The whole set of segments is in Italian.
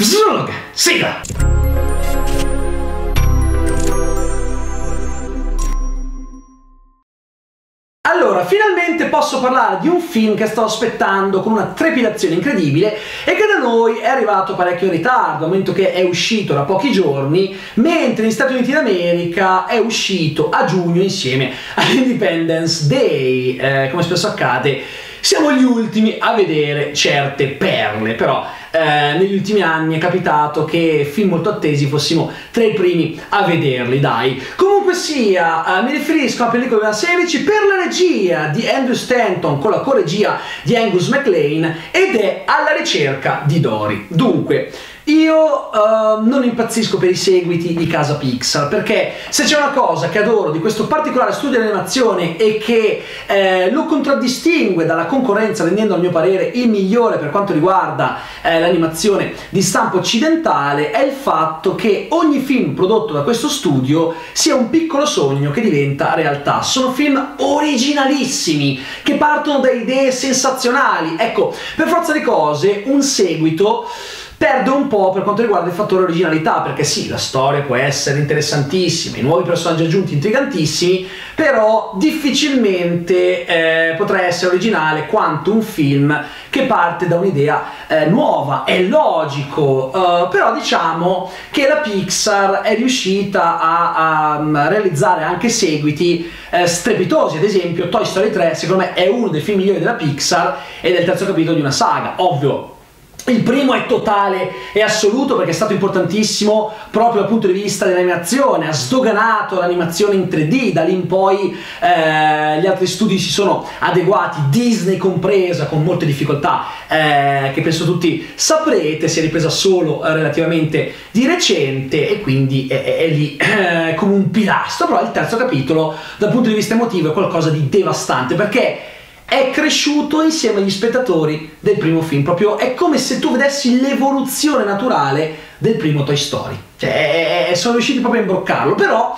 Vlog, sigla! Allora, finalmente posso parlare di un film che sto aspettando con una trepidazione incredibile e che da noi è arrivato parecchio in ritardo, al momento che è uscito da pochi giorni, mentre negli Stati Uniti d'America è uscito a giugno insieme all'Independence Day, eh, come spesso accade siamo gli ultimi a vedere certe perle, però eh, negli ultimi anni è capitato che film molto attesi fossimo tra i primi a vederli, dai. Comunque sia, eh, mi riferisco a pellicola 2016 per la regia di Andrew Stanton con la coregia di Angus MacLean ed è alla ricerca di Dory. Dunque, io uh, non impazzisco per i seguiti di casa Pixar perché se c'è una cosa che adoro di questo particolare studio di animazione e che eh, lo contraddistingue dalla concorrenza rendendo a mio parere il migliore per quanto riguarda eh, l'animazione di stampo occidentale è il fatto che ogni film prodotto da questo studio sia un piccolo sogno che diventa realtà. Sono film originalissimi che partono da idee sensazionali. Ecco, per forza di cose un seguito perde un po' per quanto riguarda il fattore originalità, perché sì, la storia può essere interessantissima, i nuovi personaggi aggiunti intrigantissimi, però difficilmente eh, potrà essere originale quanto un film che parte da un'idea eh, nuova, è logico, uh, però diciamo che la Pixar è riuscita a, a realizzare anche seguiti eh, strepitosi, ad esempio Toy Story 3 secondo me è uno dei film migliori della Pixar ed è il terzo capitolo di una saga, ovvio il primo è totale e assoluto perché è stato importantissimo proprio dal punto di vista dell'animazione, ha sdoganato l'animazione in 3D, da lì in poi eh, gli altri studi si sono adeguati, Disney compresa, con molte difficoltà eh, che penso tutti saprete, si è ripresa solo eh, relativamente di recente e quindi è, è, è lì eh, come un pilastro, però il terzo capitolo dal punto di vista emotivo è qualcosa di devastante perché è cresciuto insieme agli spettatori del primo film, proprio è come se tu vedessi l'evoluzione naturale del primo Toy Story. Cioè, sono riusciti proprio a imbroccarlo, però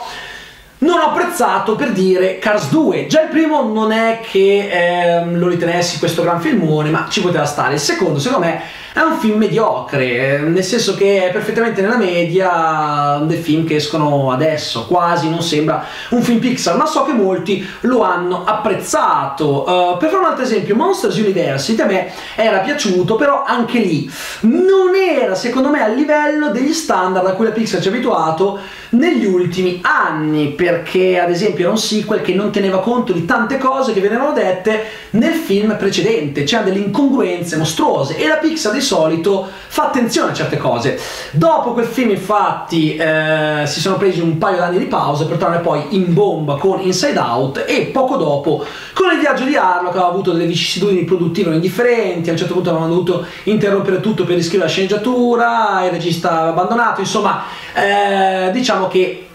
non ho apprezzato per dire Cars 2. Già il primo non è che ehm, lo ritenessi questo gran filmone, ma ci poteva stare. Il secondo, secondo me, è un film mediocre, nel senso che è perfettamente nella media dei film che escono adesso, quasi non sembra un film Pixar, ma so che molti lo hanno apprezzato. Uh, per fare un altro esempio, Monsters University a me era piaciuto, però anche lì non era secondo me a livello degli standard a cui la Pixar ci ha abituato negli ultimi anni, perché ad esempio era un sequel che non teneva conto di tante cose che venivano dette nel film precedente, c'erano delle incongruenze mostruose e la Pixar di solito fa attenzione a certe cose. Dopo quel film infatti eh, si sono presi un paio d'anni di pausa per tornare poi in bomba con Inside Out e poco dopo con il viaggio di Arlo che aveva avuto delle vicissitudini produttive non indifferenti, a un certo punto avevano dovuto interrompere tutto per riscrivere la sceneggiatura, il regista abbandonato, insomma eh, diciamo che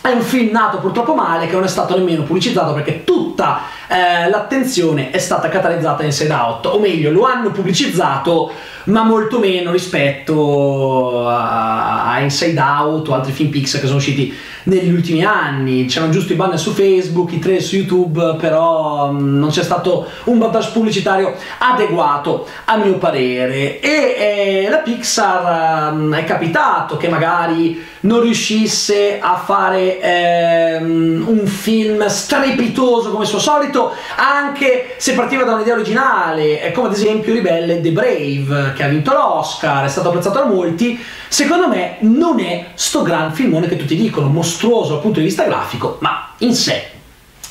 è un film nato purtroppo male che non è stato nemmeno pubblicizzato perché tutta eh, l'attenzione è stata catalizzata in Inside Out, o meglio, lo hanno pubblicizzato ma molto meno rispetto a, Inside Out o altri film Pixar che sono usciti negli ultimi anni. C'erano giusto i banner su Facebook, i tre su YouTube, però mm, non c'è stato un vantaggio pubblicitario adeguato a mio parere. E eh, la Pixar eh, è capitato che magari non riuscisse a fare eh, un film strepitoso come suo solito, anche se partiva da un'idea originale, come ad esempio Ribelle The Brave, che ha vinto l'Oscar, è stato apprezzato da molti. Secondo me non è sto gran filmone che tutti dicono, mostruoso dal punto di vista grafico, ma in sé,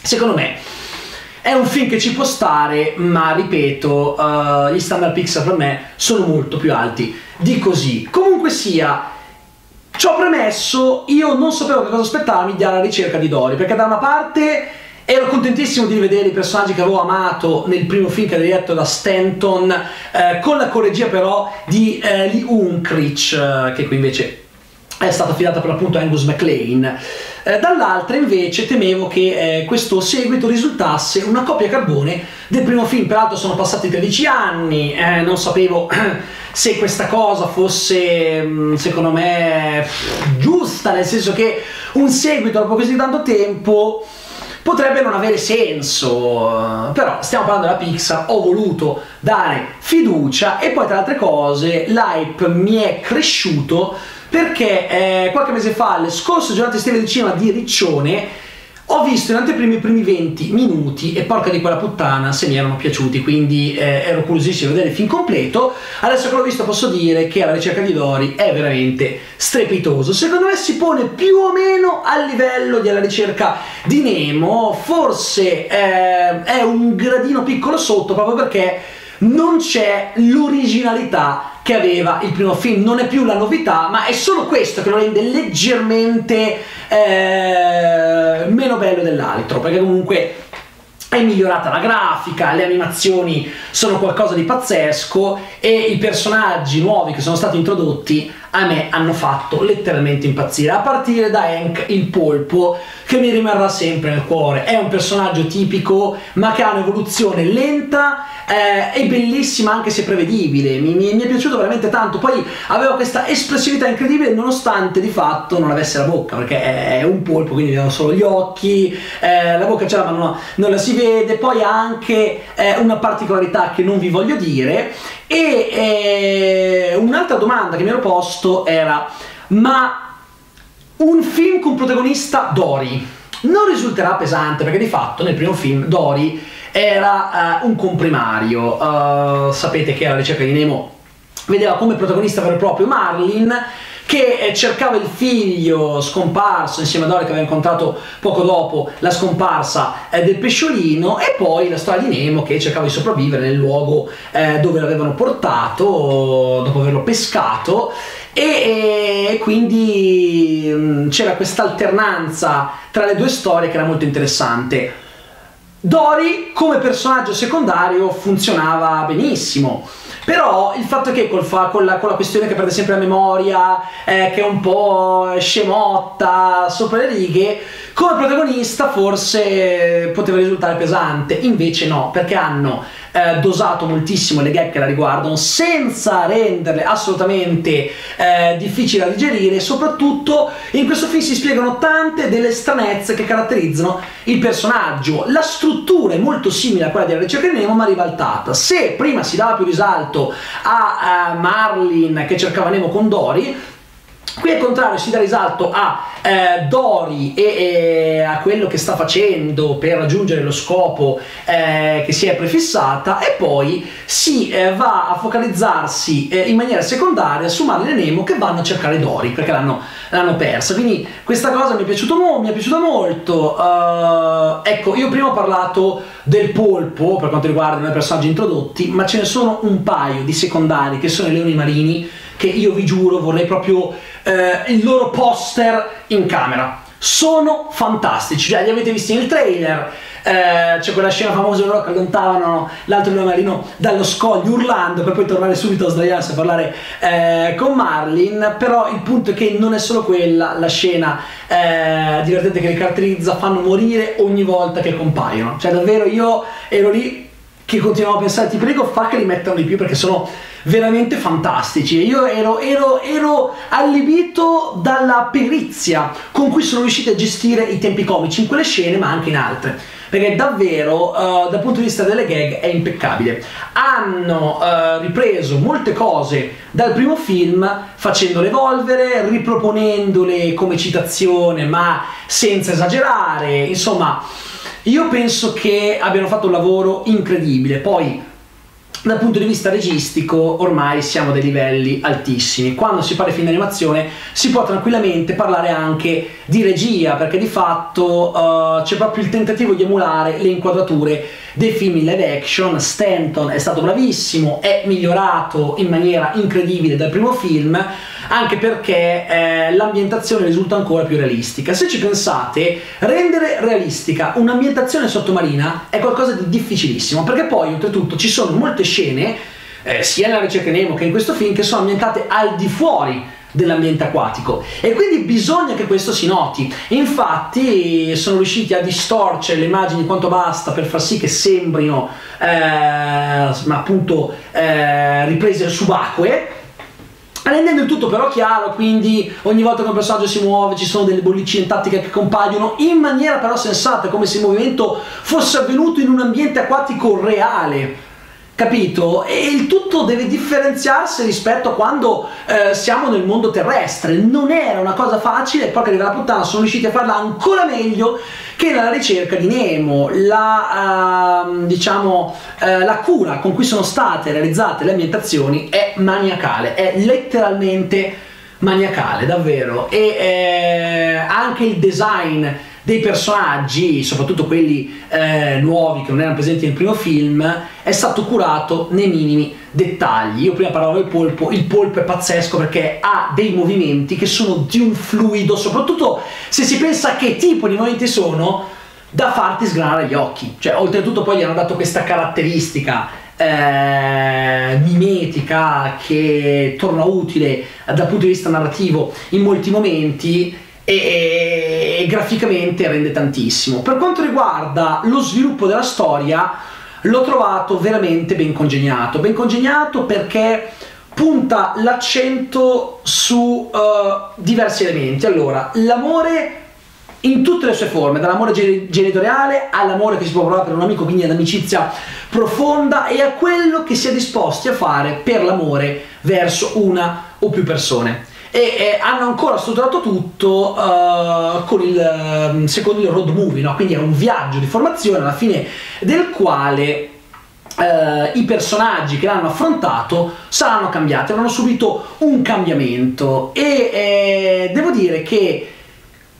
secondo me è un film che ci può stare, ma ripeto, uh, gli standard Pixar per me sono molto più alti di così. Comunque sia, ciò premesso, io non sapevo che cosa aspettarmi dalla ricerca di Dory, perché da una parte Ero contentissimo di rivedere i personaggi che avevo amato nel primo film che era diretto da Stanton, eh, con la corregia però di eh, Lee Unkrich, eh, che qui invece è stata affidata per l'appunto a Angus MacLean. Eh, dall'altra invece temevo che eh, questo seguito risultasse una copia carbone del primo film, peraltro sono passati 13 anni, eh, non sapevo se questa cosa fosse mm, secondo me giusta, nel senso che un seguito dopo così tanto tempo potrebbe non avere senso, però stiamo parlando della Pixar, ho voluto dare fiducia e poi tra altre cose l'hype mi è cresciuto perché eh, qualche mese fa, alle scorse giornate estive di cinema di Riccione, ho visto in anteprimi i primi 20 minuti e porca di quella puttana se mi erano piaciuti, quindi eh, ero curiosissimo di vedere il film completo. Adesso che l'ho visto posso dire che alla ricerca di Dori è veramente strepitoso. Secondo me si pone più o meno a livello della ricerca di Nemo, forse eh, è un gradino piccolo sotto proprio perché non c'è l'originalità che aveva il primo film, non è più la novità, ma è solo questo che lo rende leggermente eh, meno bello dell'altro, perché comunque è migliorata la grafica, le animazioni sono qualcosa di pazzesco e i personaggi nuovi che sono stati introdotti a me hanno fatto letteralmente impazzire, a partire da Hank il polpo che mi rimarrà sempre nel cuore. È un personaggio tipico ma che ha un'evoluzione lenta eh, e bellissima anche se prevedibile, mi, mi, mi, è piaciuto veramente tanto, poi aveva questa espressività incredibile nonostante di fatto non avesse la bocca perché è un polpo quindi aveva solo gli occhi, eh, la bocca ce l'ha ma non, non, la si vede, poi ha anche eh, una particolarità che non vi voglio dire e eh, un'altra domanda che mi ero posto era: ma un film con protagonista Dory non risulterà pesante? Perché di fatto nel primo film Dory era uh, un comprimario. Uh, sapete che alla ricerca di Nemo vedeva come protagonista vero e proprio Marlin che eh, cercava il figlio scomparso insieme a Dory che aveva incontrato poco dopo la scomparsa eh, del pesciolino e poi la storia di Nemo che cercava di sopravvivere nel luogo eh, dove l'avevano portato dopo averlo pescato e, e quindi mh, mm, c'era questa alternanza tra le due storie che era molto interessante. Dory come personaggio secondario funzionava benissimo però il fatto che col fa, con, la, con, la, questione che perde sempre la memoria, eh, che è un po' scemotta sopra le righe, come protagonista forse poteva risultare pesante, invece no, perché hanno eh, dosato moltissimo le gag che la riguardano senza renderle assolutamente eh, difficili da digerire e soprattutto in questo film si spiegano tante delle stranezze che caratterizzano il personaggio. La struttura è molto simile a quella di La ricerca di Nemo ma ribaltata. Se prima si dava più risalto a, a Marlin che cercava Nemo con Dory, Qui al contrario si dà risalto a eh, Dori e, e, a quello che sta facendo per raggiungere lo scopo eh, che si è prefissata e poi si eh, va a focalizzarsi eh, in maniera secondaria su Marlene e Nemo che vanno a cercare Dori perché l'hanno, l'hanno persa. Quindi questa cosa mi è, piaciuto mo- mi è piaciuta molto. Uh, ecco, io prima ho parlato del polpo per quanto riguarda i personaggi introdotti, ma ce ne sono un paio di secondari che sono i leoni marini che io vi giuro vorrei proprio eh, il loro poster in camera. Sono fantastici, cioè li avete visti nel trailer, eh, c'è quella scena famosa loro che allontavano l'altro leone marino dallo scoglio urlando per poi tornare subito a sdraiarsi a parlare eh, con Marlin però il punto è che non è solo quella la scena eh, divertente che li caratterizza fanno morire ogni volta che compaiono cioè davvero io ero lì che continuavo a pensare ti prego fa che li mettano di più perché sono veramente fantastici. Io ero, ero, ero allibito dalla perizia con cui sono riusciti a gestire i tempi comici in quelle scene, ma anche in altre perché davvero uh, dal punto di vista delle gag è impeccabile. Hanno uh, ripreso molte cose dal primo film facendole evolvere, riproponendole come citazione ma senza esagerare, insomma io penso che abbiano fatto un lavoro incredibile. Poi dal punto di vista registico ormai siamo a dei livelli altissimi. Quando si parla di film d'animazione si può tranquillamente parlare anche di regia, perché di fatto uh, c'è proprio il tentativo di emulare le inquadrature dei film in live action. Stanton è stato bravissimo, è migliorato in maniera incredibile dal primo film anche perché eh, l'ambientazione risulta ancora più realistica. Se ci pensate, rendere realistica un'ambientazione sottomarina è qualcosa di difficilissimo, perché poi oltretutto ci sono molte scene, eh, sia nella ricerca Nemo che in questo film, che sono ambientate al di fuori dell'ambiente acquatico e quindi bisogna che questo si noti infatti sono riusciti a distorcere le immagini quanto basta per far sì che sembrino eh, appunto eh, riprese subacquee rendendo il tutto però chiaro, quindi ogni volta che un personaggio si muove ci sono delle bollicine tattiche che compaiono in maniera però sensata, come se il movimento fosse avvenuto in un ambiente acquatico reale. Capito? E il tutto deve differenziarsi rispetto a quando eh, siamo nel mondo terrestre. Non era una cosa facile, e poi che la puttana sono riusciti a farla ancora meglio che nella ricerca di Nemo. La, uh, diciamo, uh, la cura con cui sono state realizzate le ambientazioni è maniacale, è letteralmente maniacale, davvero. E eh, anche il design dei personaggi, soprattutto quelli eh, nuovi che non erano presenti nel primo film, è stato curato nei minimi dettagli. Io prima parlavo del polpo, il polpo è pazzesco perché ha dei movimenti che sono di un fluido, soprattutto se si pensa che tipo di movimenti sono, da farti sgranare gli occhi. Cioè, oltretutto poi gli hanno dato questa caratteristica eh, mimetica che torna utile dal punto di vista narrativo in molti momenti e, e graficamente rende tantissimo. Per quanto riguarda lo sviluppo della storia, l'ho trovato veramente ben congegnato. Ben congegnato perché punta l'accento su uh, diversi elementi. Allora, l'amore in tutte le sue forme, dall'amore genitoriale all'amore che si può provare per un amico, quindi all'amicizia profonda e a quello che si è disposti a fare per l'amore verso una o più persone e eh, hanno ancora strutturato tutto uh, con il um, secondo il road movie, no? quindi è un viaggio di formazione alla fine del quale Uh, i personaggi che l'hanno affrontato saranno cambiati, avranno subito un cambiamento e eh, devo dire che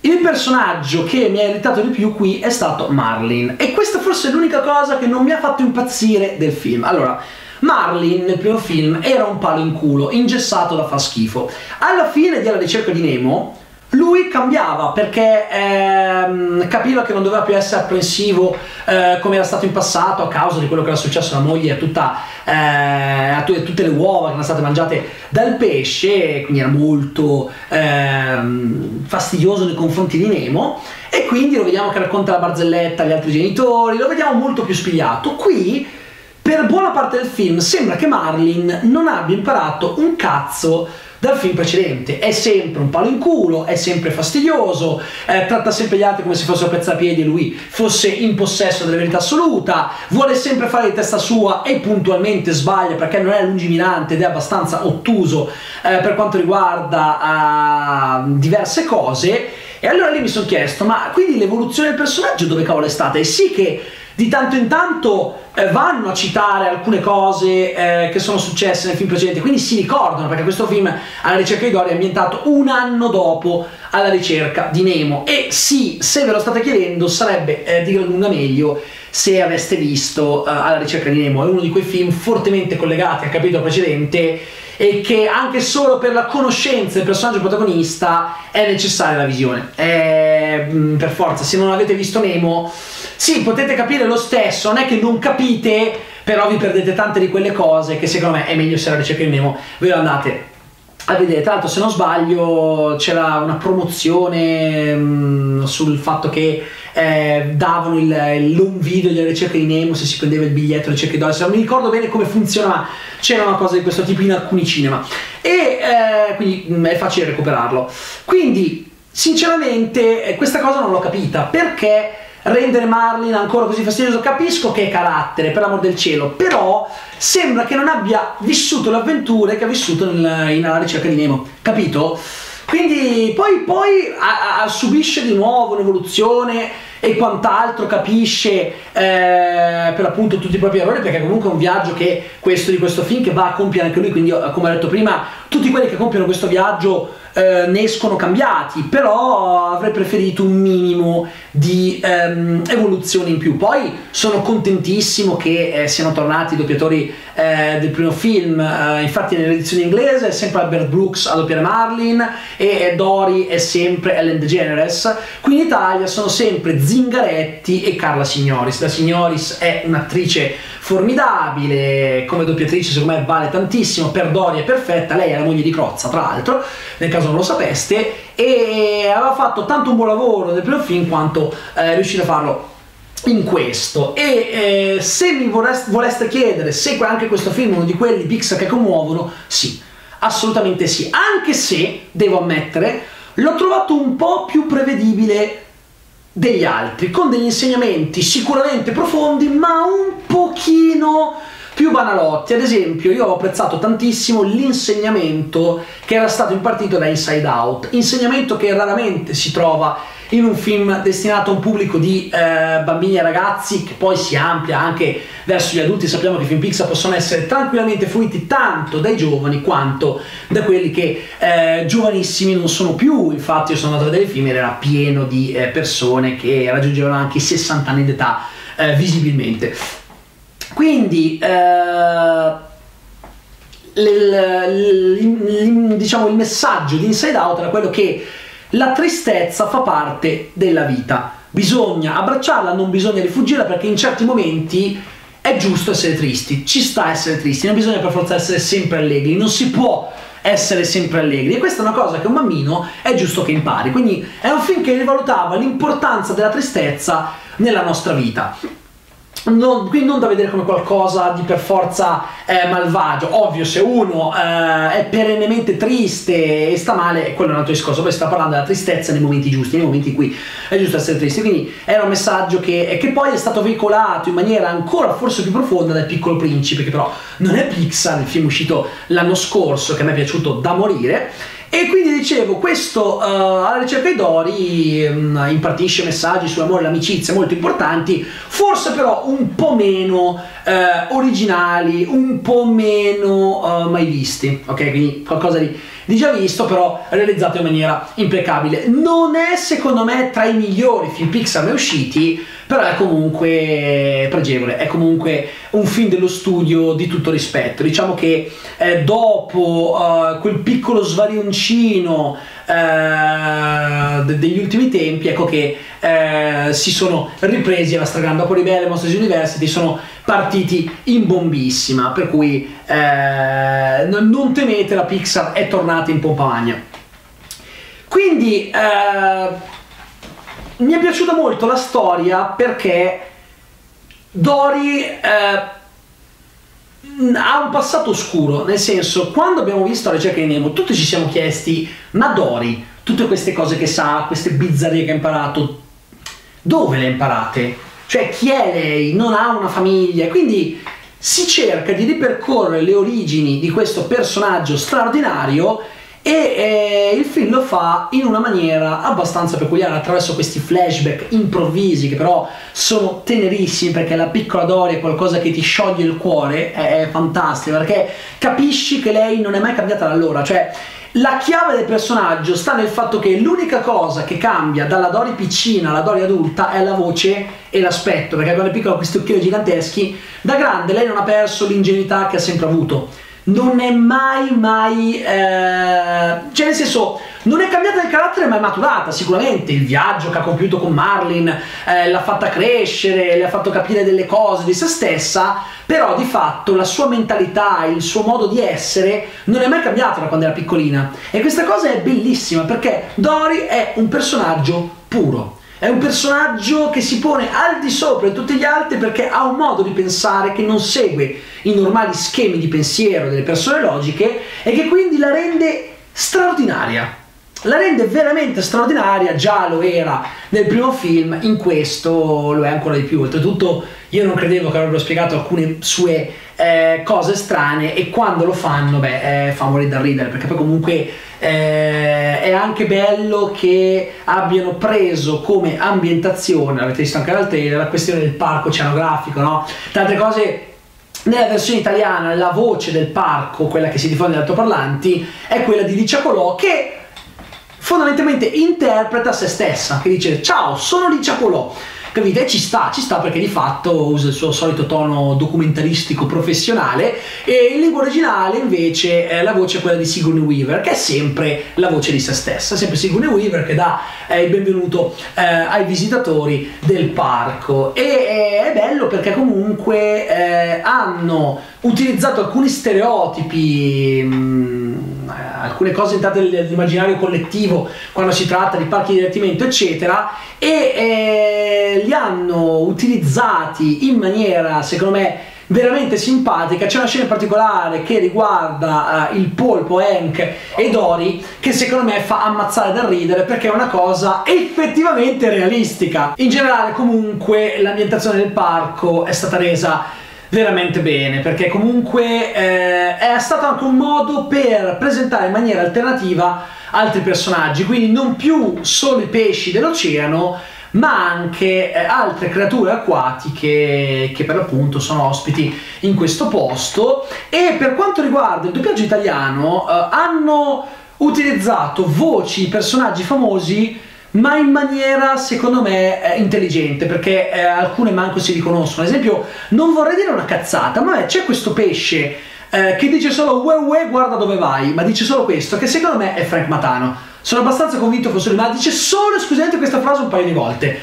il personaggio che mi ha irritato di più qui è stato Marlin e questa forse è l'unica cosa che non mi ha fatto impazzire del film. Allora, Marlin nel primo film era un palo in culo, ingessato da far schifo. Alla fine di Alla ricerca di Nemo, lui cambiava perché ehm, capiva che non doveva più essere apprensivo eh, come era stato in passato a causa di quello che era successo alla moglie e eh, a, t- tutte le uova che erano state mangiate dal pesce, quindi era molto ehm, fastidioso nei confronti di Nemo e quindi lo vediamo che racconta la barzelletta agli altri genitori, lo vediamo molto più spigliato. Qui per buona parte del film sembra che Marlin non abbia imparato un cazzo dal film precedente. È sempre un palo in culo, è sempre fastidioso, eh, tratta sempre gli altri come se fossero pezzapiedi e lui fosse in possesso della verità assoluta, vuole sempre fare di testa sua e puntualmente sbaglia perché non è lungimirante ed è abbastanza ottuso eh, per quanto riguarda uh, diverse cose. E allora lì mi sono chiesto, ma quindi l'evoluzione del personaggio dove cavolo è stata? E sì che di tanto in tanto eh, vanno a citare alcune cose eh, che sono successe nel film precedente, quindi si ricordano perché questo film alla ricerca di Dory è ambientato un anno dopo alla ricerca di Nemo e sì, se ve lo state chiedendo sarebbe eh, di gran lunga meglio se aveste visto uh, alla ricerca di Nemo, è uno di quei film fortemente collegati al capitolo precedente e che anche solo per la conoscenza del personaggio protagonista è necessaria la visione. È, mm, per forza, se non avete visto Nemo, sì, potete capire lo stesso, non è che non capite, però vi perdete tante di quelle cose che secondo me è meglio se la ricerca di Nemo ve lo andate a vedere. Tra l'altro, se non sbaglio, c'era una promozione mh, mm, sul fatto che eh, davano il, long video della ricerca di Nemo se si prendeva il biglietto della ricerca di Doris. Non mi ricordo bene come funziona, c'era una cosa di questo tipo in alcuni cinema. E eh, quindi mh, mm, è facile recuperarlo. Quindi, sinceramente, eh, questa cosa non l'ho capita perché rendere Marlin ancora così fastidioso. Capisco che è carattere, per l'amor del cielo, però sembra che non abbia vissuto le avventure che ha vissuto nel, in Alla ricerca di Nemo, capito? Quindi poi, poi a, a, subisce di nuovo un'evoluzione e quant'altro, capisce eh, per l'appunto tutti i propri errori, perché comunque è un viaggio che questo di questo film che va a compiere anche lui, quindi come ho detto prima, tutti quelli che compiono questo viaggio eh, ne escono cambiati, però avrei preferito un minimo di ehm, evoluzione in più. Poi sono contentissimo che eh, siano tornati i doppiatori eh, del primo film, eh, infatti nell'edizione inglese è sempre Albert Brooks a doppiare Marlin e Dory è sempre Ellen DeGeneres. Qui in Italia sono sempre Zingaretti e Carla Signoris. La Signoris è un'attrice formidabile, come doppiatrice secondo me vale tantissimo, per Dory è perfetta, lei è la moglie di Crozza tra l'altro, nel caso non lo sapeste, e aveva fatto tanto un buon lavoro nel primo film quanto eh, riuscito a farlo in questo. E eh, se mi vorreste, voleste chiedere se anche questo film è uno di quelli Pixar che commuovono sì assolutamente sì, anche se, devo ammettere, l'ho trovato un po' più prevedibile degli altri, con degli insegnamenti sicuramente profondi, ma un pochino più banalotti. Ad esempio, io ho apprezzato tantissimo l'insegnamento che era stato impartito da Inside Out, insegnamento che raramente si trova in un film destinato a un pubblico di eh, bambini e ragazzi che poi si amplia anche verso gli adulti. Sappiamo che i film Pixar possono essere tranquillamente fruiti tanto dai giovani quanto da quelli che eh, giovanissimi non sono più. Infatti io sono andato a vedere il film ed era pieno di eh, persone che raggiungevano anche i 60 anni d'età eh, visibilmente. Quindi eh, diciamo, il messaggio di Inside Out era quello che la tristezza fa parte della vita. Bisogna abbracciarla, non bisogna rifugirla perché in certi momenti è giusto essere tristi, ci sta essere tristi, non bisogna per forza essere sempre allegri, non si può essere sempre allegri e questa è una cosa che un bambino è giusto che impari. Quindi è un film che rivalutava l'importanza della tristezza nella nostra vita. Non, quindi non da vedere come qualcosa di per forza eh, malvagio. Ovvio, se uno eh, è perennemente triste e sta male, quello è un altro discorso. Poi sta parlando della tristezza nei momenti giusti, nei momenti in cui è giusto essere tristi. Quindi era un messaggio che, che poi è stato veicolato in maniera ancora forse più profonda dal Piccolo Principe, che però non è Pixar, il film uscito l'anno scorso, che a me è piaciuto da morire e quindi dicevo, questo uh, alla ricerca di Dori um, impartisce messaggi sull'amore e l'amicizia molto importanti, forse però un po' meno uh, originali, un po' meno uh, mai visti, ok? Quindi qualcosa di, di, già visto, però realizzato in maniera impeccabile. Non è secondo me tra i migliori film Pixar mai usciti, però è comunque pregevole, è comunque un film dello studio di tutto rispetto. Diciamo che eh, dopo uh, quel piccolo svarioncino uh, degli ultimi tempi, ecco che uh, si sono ripresi alla stragrande. Dopo Ribelle, Monsters University sono partiti in bombissima, per cui non temete, la Pixar è tornata in pompa magna. Quindi mi è piaciuta molto la storia perché Dory eh, ha un passato oscuro, nel senso, quando abbiamo visto la ricerca di Nemo, tutti ci siamo chiesti, ma Dory, tutte queste cose che sa, queste bizzarrie che ha imparato, dove le ha imparate? Cioè, chi è lei? Non ha una famiglia, quindi si cerca di ripercorrere le origini di questo personaggio straordinario e eh, il film lo fa in una maniera abbastanza peculiare attraverso questi flashback improvvisi che però sono tenerissimi perché la piccola Dory è qualcosa che ti scioglie il cuore, è, è fantastico perché capisci che lei non è mai cambiata da allora, cioè la chiave del personaggio sta nel fatto che l'unica cosa che cambia dalla Dory piccina alla Dory adulta è la voce e l'aspetto, perché quando è piccola questi occhiali giganteschi, da grande lei non ha perso l'ingenuità che ha sempre avuto non è mai mai eh, cioè nel senso non è cambiata di carattere ma è maturata sicuramente. Il viaggio che ha compiuto con Marlin eh, l'ha fatta crescere le ha fatto capire delle cose di se stessa però di fatto la sua mentalità il suo modo di essere non è mai cambiato da quando era piccolina. E questa cosa è bellissima perché Dory è un personaggio puro è un personaggio che si pone al di sopra di tutti gli altri perché ha un modo di pensare che non segue i normali schemi di pensiero delle persone logiche e che quindi la rende straordinaria. La rende veramente straordinaria, già lo era nel primo film, in questo lo è ancora di più. Oltretutto io non credevo che avrebbero spiegato alcune sue eh, cose strane e quando lo fanno, beh, eh, fa morire da ridere, perché poi comunque eh, è anche bello che abbiano preso come ambientazione, l'avete visto anche dal trailer, la questione del parco oceanografico, no? Tante cose nella versione italiana la voce del parco, quella che si diffonde dagli altoparlanti, è quella di Licia Colò che fondamentalmente interpreta se stessa, che dice ciao, sono Licia Colò capite? Ci sta, ci sta perché di fatto usa il suo solito tono documentaristico professionale e in lingua originale invece eh, la voce è quella di Sigourney Weaver che è sempre la voce di se stessa, sempre Sigourney Weaver che dà eh, il benvenuto eh, ai visitatori del parco e eh, è bello perché comunque eh, hanno utilizzato alcuni stereotipi mh, mm, alcune cose entrate nell'immaginario collettivo quando si tratta di parchi di divertimento eccetera e eh, li hanno utilizzati in maniera secondo me veramente simpatica. C'è una scena in particolare che riguarda uh, il polpo Hank e Dory che secondo me fa ammazzare da ridere perché è una cosa effettivamente realistica. In generale comunque l'ambientazione del parco è stata resa veramente bene perché comunque eh, è stato anche un modo per presentare in maniera alternativa altri personaggi, quindi non più solo i pesci dell'oceano ma anche eh, altre creature acquatiche che per l'appunto sono ospiti in questo posto. E per quanto riguarda il doppiaggio italiano eh, hanno utilizzato voci personaggi famosi ma in maniera secondo me eh, intelligente perché eh, alcune manco si riconoscono. Ad esempio non vorrei dire una cazzata ma c'è questo pesce eh, che dice solo ue ue guarda dove vai ma dice solo questo che secondo me è Frank Matano sono abbastanza convinto fosse lui, ma dice solo esclusivamente questa frase un paio di volte.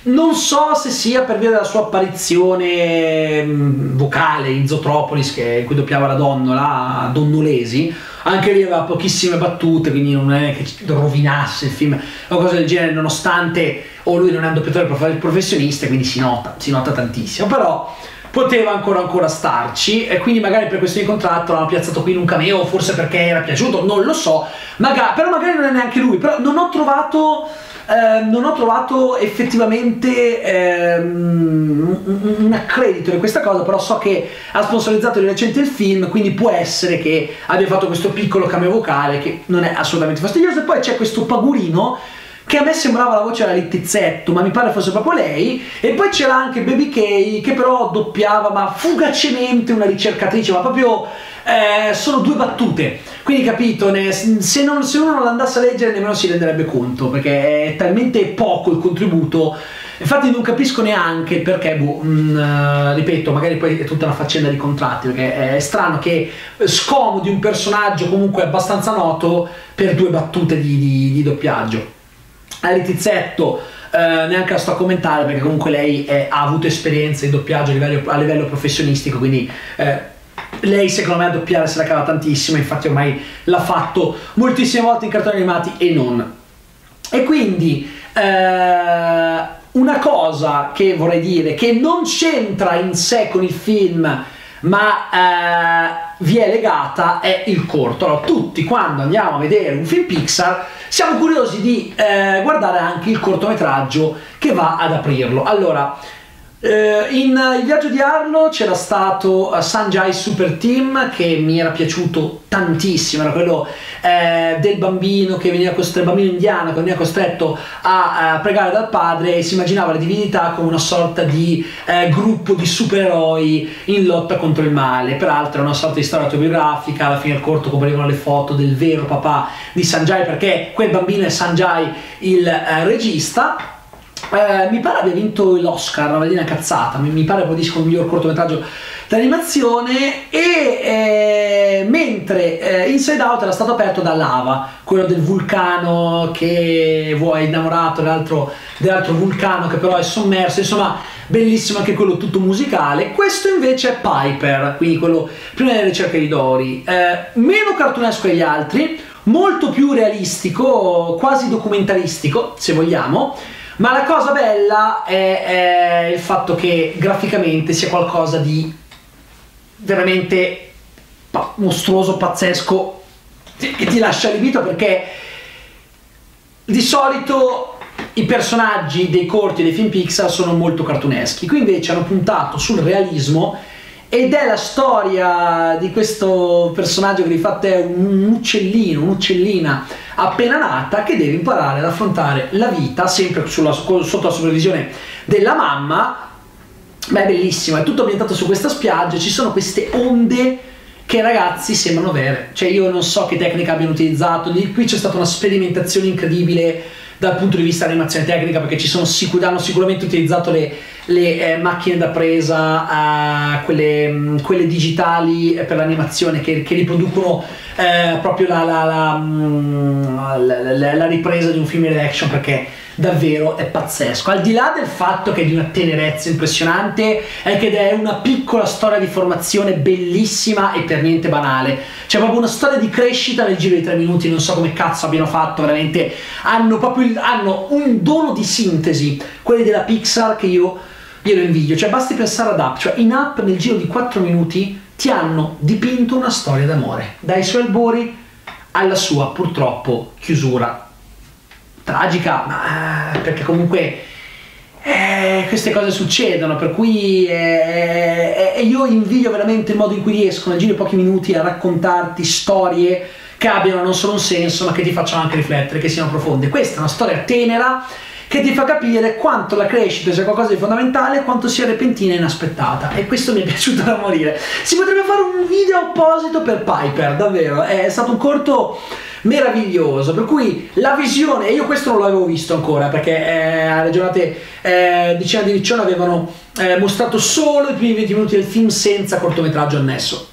Non so se sia per via della sua apparizione mm, vocale in Zotropolis, che, in cui doppiava la donnola, Donnolesi. Anche lì aveva pochissime battute, quindi non è che rovinasse il film o cose del genere, nonostante o lui non è un doppiatore professionista, quindi si nota, si nota tantissimo. Però poteva ancora ancora starci e quindi magari per questione di contratto l'hanno piazzato qui in un cameo forse perché era piaciuto non lo so. Magari, però magari non è neanche lui però non ho trovato eh, non ho trovato effettivamente eh, un accredito di questa cosa però so che ha sponsorizzato di recente il film quindi può essere che abbia fatto questo piccolo cameo vocale che non è assolutamente fastidioso. E poi c'è questo pagurino che a me sembrava la voce della Littizzetto, ma mi pare fosse proprio lei. E poi c'era anche Baby Kay, che però doppiava, ma fugacemente una ricercatrice, ma proprio eh, sono due battute. Quindi capito, ne, se, non, se, uno non l'andasse a leggere nemmeno si renderebbe conto, perché è talmente poco il contributo. Infatti non capisco neanche perché, boh, mh, mm, eh, ripeto, magari poi è tutta una faccenda di contratti, perché è strano che scomodi un personaggio comunque abbastanza noto per due battute di, di, di doppiaggio a Letizzetto eh, neanche la sto a commentare perché comunque lei è, ha avuto esperienza di doppiaggio a livello, a livello professionistico quindi eh, lei secondo me a doppiare se la cava tantissimo infatti ormai l'ha fatto moltissime volte in cartoni animati e non. E quindi eh, una cosa che vorrei dire che non c'entra in sé con il film ma eh, vi è legata è il corto. Allora, tutti quando andiamo a vedere un film Pixar siamo curiosi di eh, guardare anche il cortometraggio che va ad aprirlo. Allora, Uh, in Il viaggio di Arlo c'era stato uh, Sanjay Super Team che mi era piaciuto tantissimo, era quello del bambino che veniva costretto, bambino indiano che veniva costretto a, a, pregare dal padre e si immaginava le divinità come una sorta di gruppo di supereroi in lotta contro il male. Peraltro è una sorta di storia autobiografica, alla fine del corto comparivano le foto del vero papà di Sanjay perché quel bambino è Sanjay il regista eh, mi pare abbia vinto l'Oscar, una bellina cazzata, mi, mi pare poi disco il miglior cortometraggio d'animazione e eh, mentre eh, Inside Out era stato aperto da Lava, quello del vulcano che vuoi innamorato dell'altro, dell'altro vulcano che però è sommerso, insomma bellissimo anche quello tutto musicale, questo invece è Piper, quindi quello prima delle ricerche di Dory, eh, meno cartunesco degli altri, molto più realistico, quasi documentaristico se vogliamo, ma la cosa bella è, è il fatto che graficamente sia qualcosa di veramente pa- mostruoso, pazzesco, che ti lascia allibito perché di solito i personaggi dei corti dei film Pixar sono molto cartuneschi, qui invece hanno puntato sul realismo ed è la storia di questo personaggio che di fatto è un uccellino, un'uccellina appena nata che deve imparare ad affrontare la vita sempre sulla, sotto la supervisione della mamma. Ma è bellissimo, è tutto ambientato su questa spiaggia, ci sono queste onde che ragazzi sembrano vere. Cioè io non so che tecnica abbiano utilizzato, qui c'è stata una sperimentazione incredibile dal punto di vista dell'animazione tecnica perché ci sono sicur- hanno sicuramente utilizzato le, le eh, macchine da presa, eh, quelle, mm, quelle, digitali per l'animazione che, che riproducono eh, proprio la, la, la, la, ripresa di un film in action perché davvero è pazzesco. Al di là del fatto che è di una tenerezza impressionante, è che è una piccola storia di formazione bellissima e per niente banale. C'è proprio una storia di crescita nel giro di tre minuti, non so come cazzo abbiano fatto, veramente hanno proprio il, hanno un dono di sintesi, quelli della Pixar che io io lo invidio, cioè basti pensare ad Up, cioè in Up nel giro di 4 minuti ti hanno dipinto una storia d'amore, dai suoi albori alla sua purtroppo chiusura. Tragica, ma eh, perché comunque eh, queste cose succedono, per cui eh, eh, io invidio veramente il modo in cui riescono nel giro di pochi minuti a raccontarti storie che abbiano non solo un senso, ma che ti facciano anche riflettere, che siano profonde. Questa è una storia tenera che ti fa capire quanto la crescita sia qualcosa di fondamentale e quanto sia repentina e inaspettata. E questo mi è piaciuto da morire. Si potrebbe fare un video apposito per Piper, davvero. È stato un corto meraviglioso per cui la visione e io questo non l'avevo visto ancora perché eh, alle giornate eh, di cena di Riccione avevano eh, mostrato solo i primi 20 minuti del film senza cortometraggio annesso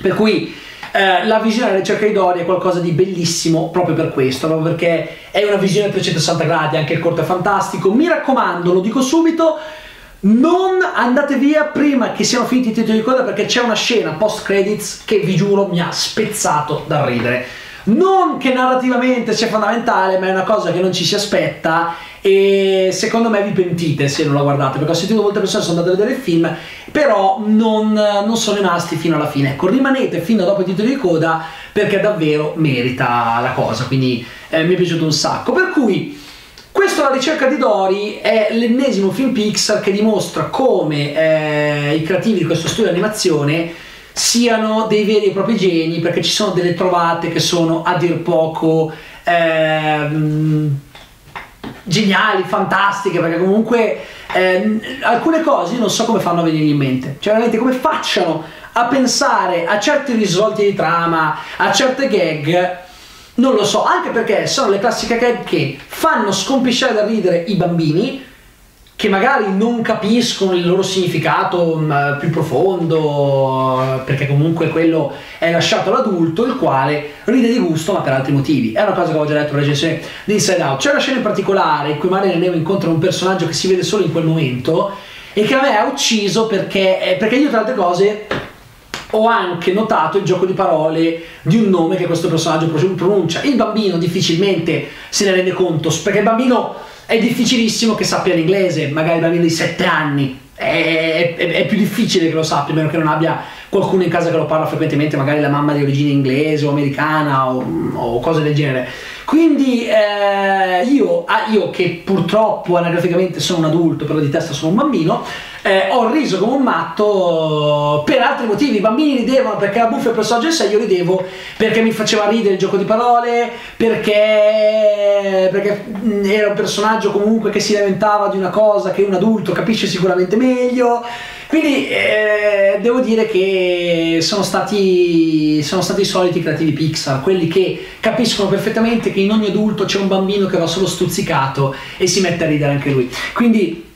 per cui eh, la visione della ricerca di Dori è qualcosa di bellissimo proprio per questo, proprio perché è una visione a 360 gradi, anche il corto è fantastico. Mi raccomando, lo dico subito, non andate via prima che siano finiti i titoli di coda perché c'è una scena post credits che vi giuro mi ha spezzato dal ridere. Non che narrativamente sia fondamentale, ma è una cosa che non ci si aspetta e secondo me vi pentite se non la guardate perché ho sentito molte persone sono andate a vedere il film però non, non sono rimasti fino alla fine. Ecco rimanete fino a dopo i titoli di coda perché davvero merita la cosa quindi eh, mi è piaciuto un sacco. Per cui questo La ricerca di Dory è l'ennesimo film Pixar che dimostra come eh, i creativi di questo studio di animazione siano dei veri e propri geni perché ci sono delle trovate che sono a dir poco ehm, geniali, fantastiche, perché comunque eh, alcune cose non so come fanno a venire in mente, cioè veramente come facciano a pensare a certi risvolti di trama, a certe gag, non lo so, anche perché sono le classiche gag che fanno scompisciare da ridere i bambini, che magari non capiscono il loro significato mm, più profondo, perché comunque quello è lasciato all'adulto, il quale ride di gusto ma per altri motivi. È una cosa che avevo già detto nella recensione di Inside Out. C'è una scena in particolare in cui Mario Nemo incontra un personaggio che si vede solo in quel momento e che a me ha ucciso perché, eh, perché io tra altre cose ho anche notato il gioco di parole di un nome che questo personaggio pronuncia. Il bambino difficilmente se ne rende conto, perché il bambino è difficilissimo che sappia l'inglese, magari bambino di 7 anni, è, è, è, più difficile che lo sappia, a meno che non abbia qualcuno in casa che lo parla frequentemente, magari la mamma di origine inglese o americana o, o cose del genere. Quindi eh, io, ah, io, che purtroppo anagraficamente sono un adulto, però di testa sono un bambino, eh, ho riso come un matto per altri motivi. I bambini ridevano perché la buffa è il personaggio in sé, io ridevo perché mi faceva ridere il gioco di parole, perché, perché era un personaggio comunque che si lamentava di una cosa che un adulto capisce sicuramente meglio. Quindi eh, devo dire che sono stati, sono stati i soliti creativi Pixar, quelli che capiscono perfettamente che in ogni adulto c'è un bambino che va solo stuzzicato e si mette a ridere anche lui. Quindi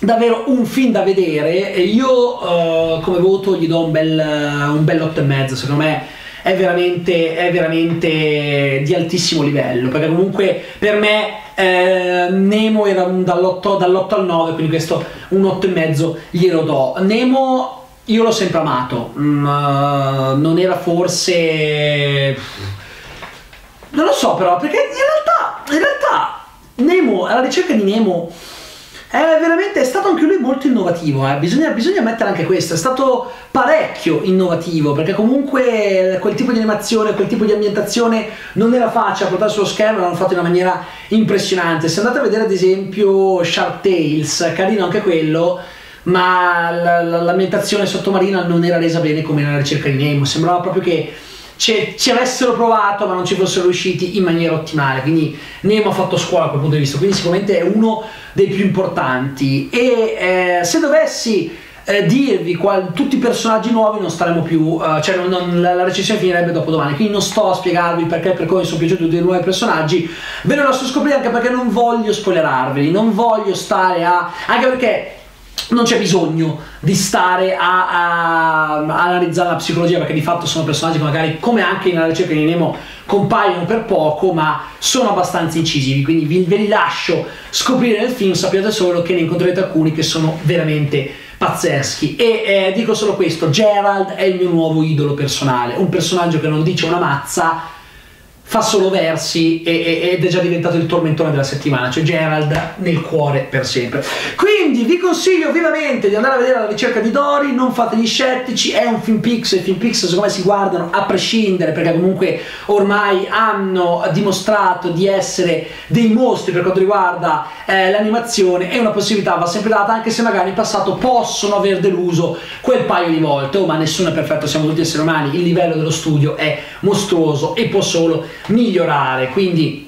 davvero un film da vedere e io uh, come voto gli do un bel, un bel 8,5 secondo me è veramente, è veramente di altissimo livello perché comunque per me eh, Nemo era dall'8, dall'8 al 9 quindi questo un 8,5 glielo do. Nemo io l'ho sempre amato. Mm, uh, non era forse non lo so però perché in realtà in realtà Nemo alla ricerca di Nemo è veramente è stato anche lui molto innovativo, eh. bisogna, bisogna, mettere anche questo, è stato parecchio innovativo perché comunque quel tipo di animazione, quel tipo di ambientazione non era facile a portare sullo schermo, l'hanno fatto in una maniera impressionante. Se andate a vedere ad esempio Shark Tales, carino anche quello, ma l'ambientazione sottomarina non era resa bene come nella ricerca di Nemo, sembrava proprio che ci, ci, avessero provato ma non ci fossero riusciti in maniera ottimale. Quindi Nemo ha fatto scuola da quel punto di vista. Quindi sicuramente è uno dei più importanti. E eh, se dovessi eh, dirvi qual, tutti i personaggi nuovi non staremo più uh, cioè non, non, la, la recensione finirebbe dopo domani. Quindi non sto a spiegarvi perché per come sono piaciuti tutti i nuovi personaggi. Ve lo lascio scoprire anche perché non voglio spoilerarveli. Non voglio stare a anche perché non c'è bisogno di stare a, a, a, analizzare la psicologia perché di fatto sono personaggi che magari come anche nella ricerca di Nemo compaiono per poco ma sono abbastanza incisivi. Quindi vi, ve li lascio scoprire nel film sappiate solo che ne incontrerete alcuni che sono veramente pazzeschi. E eh, dico solo questo Gerald è il mio nuovo idolo personale un personaggio che non dice una mazza fa solo versi e, e, ed è già diventato il tormentone della settimana, cioè Gerald nel cuore per sempre. Quindi vi consiglio vivamente di andare a vedere la ricerca di Dory, non fate gli scettici, è un film pixel, i film pixel secondo me si guardano a prescindere perché comunque ormai hanno dimostrato di essere dei mostri per quanto riguarda eh, l'animazione e una possibilità va sempre data anche se magari in passato possono aver deluso quel paio di volte, oh, ma nessuno è perfetto, siamo tutti esseri umani, il livello dello studio è mostruoso e può solo migliorare, quindi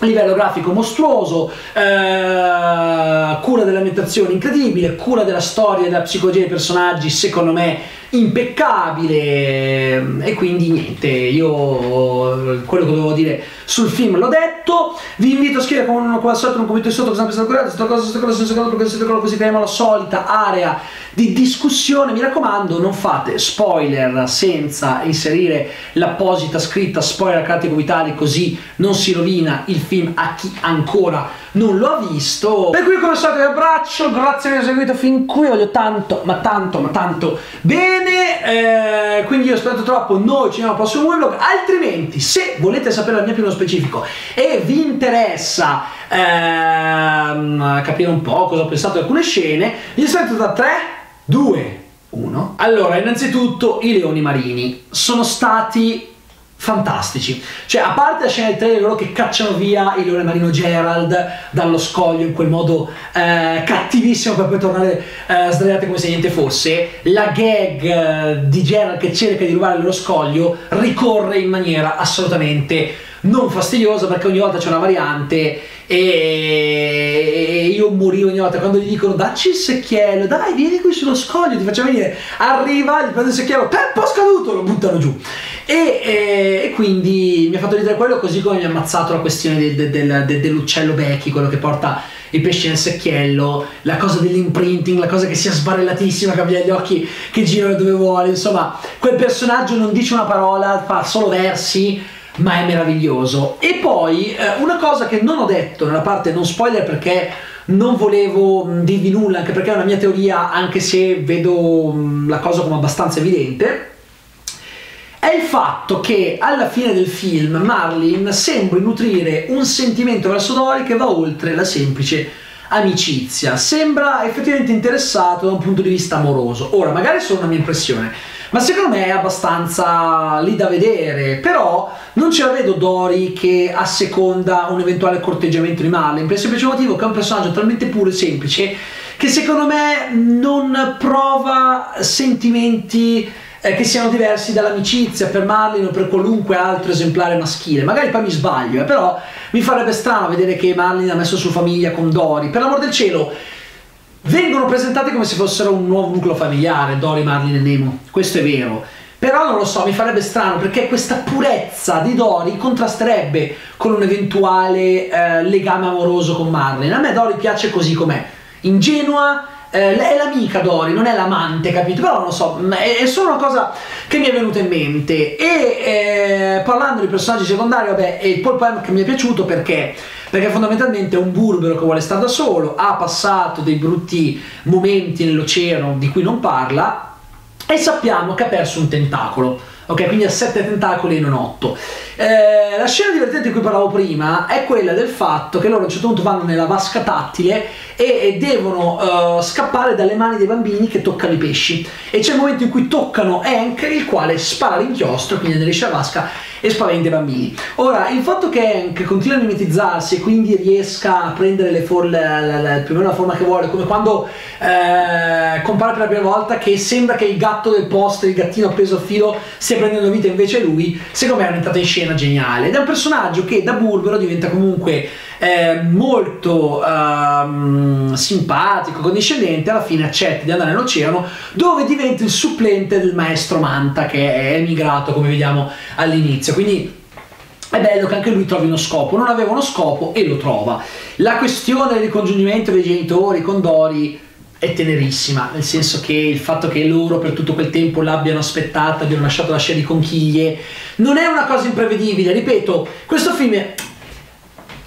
livello grafico mostruoso, eh, cura dell'ambientazione incredibile, cura della storia e della psicologia dei personaggi secondo me impeccabile. E quindi niente io quello che dovevo dire sul film l'ho detto. Vi invito a scrivere come al solito un commento sotto cosa pensate curate questa cosa, questa cosa, questa cosa, questa cosa così creiamo la solita area di discussione. Mi raccomando non fate spoiler senza inserire l'apposita scritta spoiler cratico vitale così non si rovina il film a chi ancora non lo ha visto. Per cui come al solito vi abbraccio grazie per aver seguito fin qui voglio tanto ma tanto ma tanto bene. Eh, quindi io aspetto troppo noi ci vediamo al prossimo vlog altrimenti se volete sapere la mia più specifico e vi interessa ehm, capire un po' cosa ho pensato di alcune scene vi aspetto da 3 2 1 allora innanzitutto i leoni marini. Sono stati fantastici. Cioè, a parte la scena del trailer loro che cacciano via il leone marino Gerald dallo scoglio in quel modo eh, cattivissimo per poi tornare eh, sdraiate come se niente fosse, la gag eh, di Gerald che cerca di rubare lo scoglio ricorre in maniera assolutamente non fastidiosa perché ogni volta c'è una variante e io morivo ogni volta. Quando gli dicono dacci il secchiello dai vieni qui sullo scoglio ti facciamo venire. Arriva gli prende il secchiello tempo scaduto lo buttano giù. E, e, e, quindi mi ha fatto ridere quello così come mi ha ammazzato la questione del, del, del, dell'uccello Becky, quello che porta i pesci nel secchiello, la cosa dell'imprinting, la cosa che sia sbarellatissima, che abbia gli occhi che girano dove vuole, insomma, quel personaggio non dice una parola, fa solo versi, ma è meraviglioso. E poi eh, una cosa che non ho detto nella parte non spoiler perché non volevo dirvi nulla, anche perché è una mia teoria, anche se vedo mh, la cosa come abbastanza evidente è il fatto che alla fine del film Marlin sembri nutrire un sentimento verso Dory che va oltre la semplice amicizia. Sembra effettivamente interessato da un punto di vista amoroso. Ora, magari è solo una mia impressione, ma secondo me è abbastanza lì da vedere. Però non ce la vedo Dory che asseconda un eventuale corteggiamento di Marlin, per il semplice motivo che è un personaggio talmente puro e semplice che secondo me non prova sentimenti eh, che siano diversi dall'amicizia per Marlin o per qualunque altro esemplare maschile. Magari poi mi sbaglio, eh, però mi farebbe strano vedere che Marlin ha messo su famiglia con Dory. Per l'amor del cielo, vengono presentati come se fossero un nuovo nucleo familiare, Dory, Marlin e Nemo. Questo è vero. Però non lo so, mi farebbe strano perché questa purezza di Dory contrasterebbe con un eventuale eh, legame amoroso con Marlin. A me Dory piace così com'è, ingenua, eh, è l'amica Dori, non è l'amante, capito? Però non lo so, è, è, solo una cosa che mi è venuta in mente. E eh, parlando di personaggi secondari, vabbè, è il Paul Pam che mi è piaciuto perché perché fondamentalmente è un burbero che vuole stare da solo, ha passato dei brutti momenti nell'oceano di cui non parla e sappiamo che ha perso un tentacolo. Ok, quindi ha sette tentacoli e non otto. Eh, la scena divertente di cui parlavo prima è quella del fatto che loro a un certo punto vanno nella vasca tattile e, e devono uh, scappare dalle mani dei bambini che toccano i pesci. E c'è il momento in cui toccano Hank, il quale spara l'inchiostro, quindi aderisce alla vasca e spaventa i bambini. Ora, il fatto che Hank continua a mimetizzarsi e quindi riesca a prendere le for- la, la, la, più o meno la forma che vuole, come quando eh, compare per la prima volta che sembra che il gatto del post, il gattino appeso a filo, stia prendendo vita invece lui, secondo me è un'entrata in scena geniale. Ed è un personaggio che da burbero diventa comunque eh, molto ehm, simpatico, condiscendente, alla fine accetta di andare nell'oceano dove diventa il supplente del maestro Manta che è emigrato come vediamo all'inizio. Quindi è bello che anche lui trovi uno scopo, non aveva uno scopo e lo trova. La questione del ricongiungimento dei genitori con Dori è tenerissima, nel senso che il fatto che loro per tutto quel tempo l'abbiano aspettata, abbiano lasciato la scena di conchiglie, non è una cosa imprevedibile, ripeto, questo film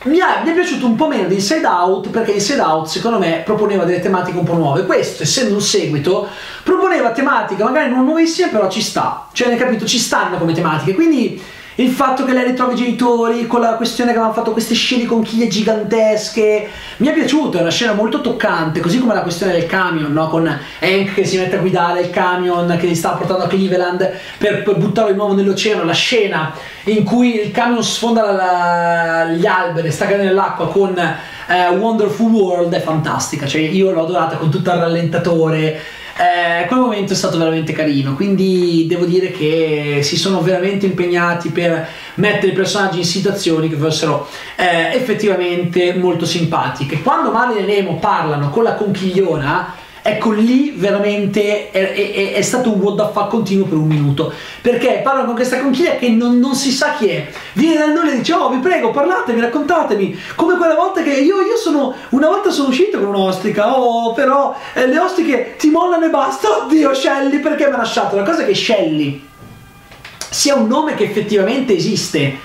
mi, è, mi è piaciuto un po' meno di Inside Out perché Inside Out secondo me proponeva delle tematiche un po' nuove. Questo essendo un seguito proponeva tematiche magari non nuovissime però ci sta cioè ne capito ci stanno come tematiche. Quindi il fatto che lei ritrovi i genitori, con la questione che avevano fatto queste scene di conchiglie gigantesche, mi è piaciuto, è una scena molto toccante, così come la questione del camion, no? con Hank che si mette a guidare il camion che li sta portando a Cleveland per, per buttarlo di nuovo nell'oceano, la scena in cui il camion sfonda la, la, gli alberi, sta cadendo nell'acqua con eh, Wonderful World è fantastica, cioè io l'ho adorata con tutto il rallentatore, eh, quel momento è stato veramente carino, quindi devo dire che si sono veramente impegnati per mettere i personaggi in situazioni che fossero eh, effettivamente molto simpatiche. Quando Marley e Nemo parlano con la conchigliona, Ecco lì veramente è, è, è, stato un what the fuck continuo per un minuto. Perché parlano con questa conchiglia che non, non, si sa chi è. Viene dal nulla e dice: Oh, vi prego, parlatemi, raccontatemi. Come quella volta che io, io sono. Una volta sono uscito con un'ostica. Oh, però eh, le ostiche ti mollano e basta. Oddio, Shelly, perché mi ha lasciato? La cosa è che Shelly sia un nome che effettivamente esiste,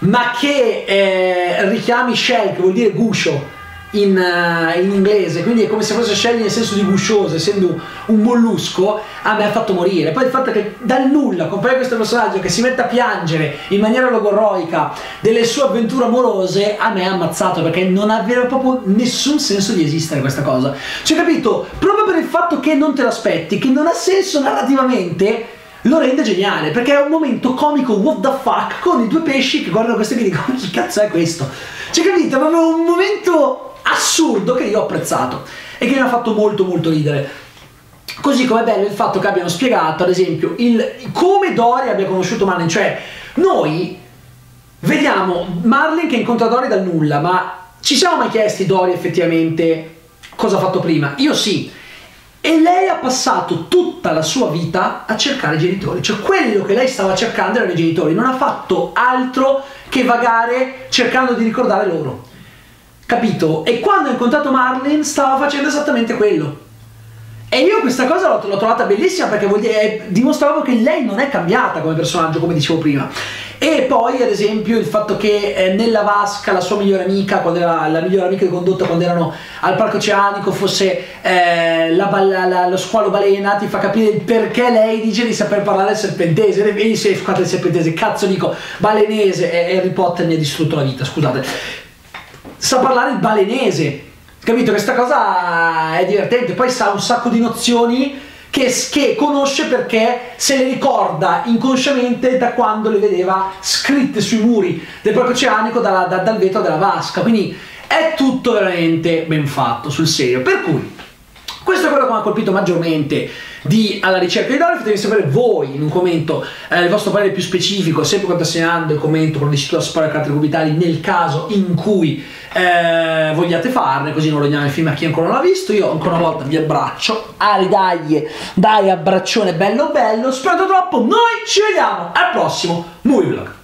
ma che eh, richiami Shell, che vuol dire guscio in, uh, in, inglese, quindi è come se fosse scegli nel senso di guscioso, essendo un mollusco, a me ha fatto morire. Poi il fatto che dal nulla comprare questo personaggio che si mette a piangere in maniera logorroica delle sue avventure amorose, a me ha ammazzato perché non aveva proprio nessun senso di esistere questa cosa. Cioè, capito? Proprio per il fatto che non te lo aspetti, che non ha senso narrativamente lo rende geniale perché è un momento comico what the fuck con i due pesci che guardano questo e che dicono chi cazzo è questo cioè capito proprio un momento assurdo che io ho apprezzato e che mi ha fatto molto molto ridere. Così come è bello il fatto che abbiano spiegato, ad esempio, il, come Dory abbia conosciuto Marlin, cioè noi vediamo Marlin che incontra Dory dal nulla, ma ci siamo mai chiesti Dory effettivamente cosa ha fatto prima? Io sì. E lei ha passato tutta la sua vita a cercare i genitori, cioè quello che lei stava cercando erano i genitori, non ha fatto altro che vagare cercando di ricordare loro. Capito? E quando ho incontrato Marlin stava facendo esattamente quello. E io questa cosa l'ho, l'ho trovata bellissima perché vuol dire, eh, dimostravo che lei non è cambiata come personaggio, come dicevo prima. E poi, ad esempio, il fatto che eh, nella vasca la sua migliore amica, quando era la migliore amica di condotta quando erano al parco oceanico, fosse eh, la, la, la, lo squalo balena, ti fa capire il perché lei dice di saper parlare serpentese. E scusate il serpentese, cazzo dico, balenese. E Harry Potter mi ha distrutto la vita, scusate sa parlare il balenese. Capito? Questa cosa è divertente. Poi sa un sacco di nozioni che, che, conosce perché se le ricorda inconsciamente da quando le vedeva scritte sui muri del proprio oceanico da, da, dal vetro della vasca. Quindi è tutto veramente ben fatto sul serio. Per cui questo è quello che mi ha colpito maggiormente di Alla ricerca di Dolph. Fatemi sapere voi in un commento eh, il vostro parere più specifico, sempre contrassegnando il commento con l'istituto a spoiler carte cubitali nel caso in cui eh, vogliate farne, così non roviniamo il film a chi ancora non l'ha visto. Io ancora una volta vi abbraccio. Ari, dai, dai, abbraccione bello bello. Spero troppo. Noi ci vediamo al prossimo Movie Vlog.